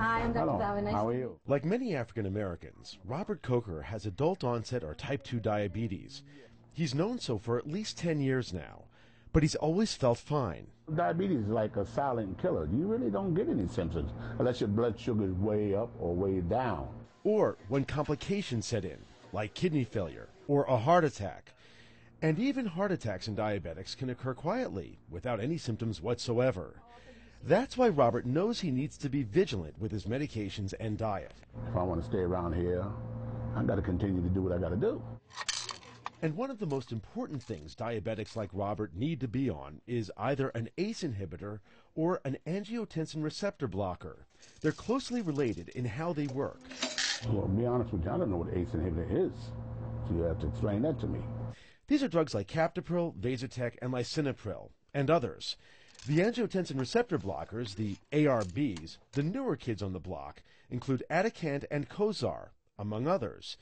Hi, I'm Dr. Hello. Bauer. Nice How are you? Like many African Americans, Robert Coker has adult onset or type 2 diabetes. He's known so for at least 10 years now, but he's always felt fine. Diabetes is like a silent killer. You really don't get any symptoms unless your blood sugar is way up or way down. Or when complications set in, like kidney failure or a heart attack. And even heart attacks in diabetics can occur quietly, without any symptoms whatsoever. That's why Robert knows he needs to be vigilant with his medications and diet. If I want to stay around here, I've got to continue to do what I got to do. And one of the most important things diabetics like Robert need to be on is either an ACE inhibitor or an angiotensin receptor blocker. They're closely related in how they work. Well, to be honest with you, I don't know what ACE inhibitor is. So you have to explain that to me. These are drugs like Captopril, Vasotec, and Lisinopril, and others. The angiotensin receptor blockers, the ARBs, the newer kids on the block, include Atacand and Cozaar, among others.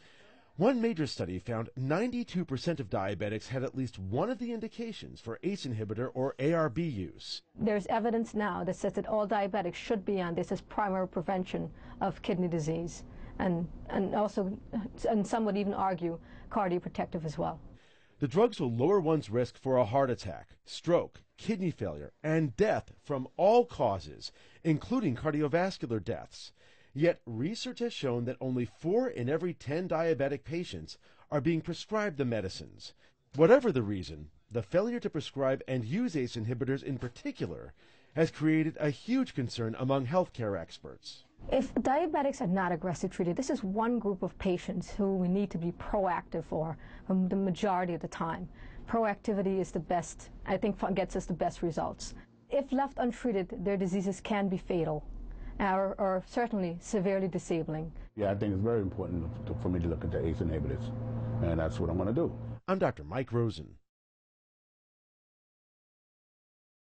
One major study found 92% of diabetics had at least one of the indications for ACE inhibitor or ARB use. There's evidence now that says that all diabetics should be on this as primary prevention of kidney disease, and, and also, and some would even argue, cardioprotective as well. The drugs will lower one's risk for a heart attack, stroke, kidney failure, and death from all causes, including cardiovascular deaths. Yet research has shown that only 4 in every 10 diabetic patients are being prescribed the medicines. Whatever the reason, the failure to prescribe and use ACE inhibitors in particular has created a huge concern among healthcare experts. If diabetics are not aggressive treated, this is one group of patients who we need to be proactive for um, the majority of the time. Proactivity is the best, I think, gets us the best results. If left untreated, their diseases can be fatal or, or certainly severely disabling. Yeah, I think it's very important to, for me to look into ACE inhibitors, and that's what I'm going to do. I'm Dr. Mike Rosen.